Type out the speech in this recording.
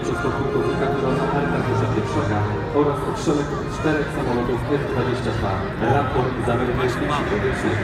przez podpułkownika Konrada Kazisza Pietrzaka oraz szereg czterech samolotów F-22 raport z amerykańskich sił powietrznych.